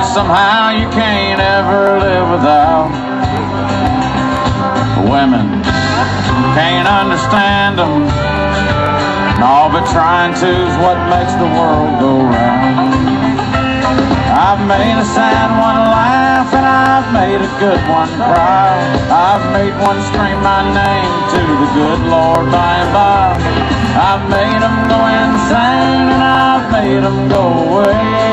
somehow you can't ever live without women. Can't understand them. And all but trying to is what makes the world go round. I've made a sad one laugh and I've made a good one cry. I've made one scream my name to the good Lord by and by. I've made them go insane and I've made them go away.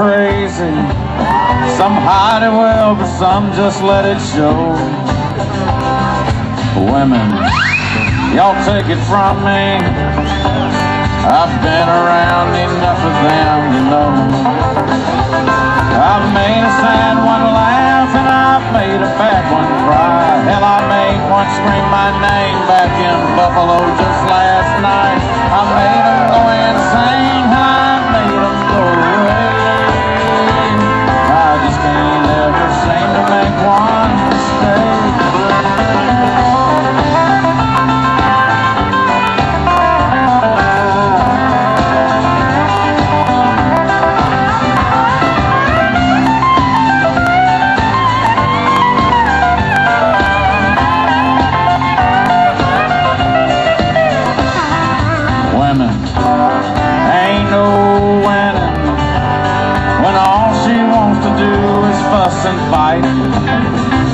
Crazy. Some hide it well, but some just let it show. Women, y'all take it from me. I've been around enough of them to know. I've made a sad one laugh and I've made a bad one cry. Hell, I made one scream my name back in Buffalo ain't no winning when all she wants to do is fuss and fight.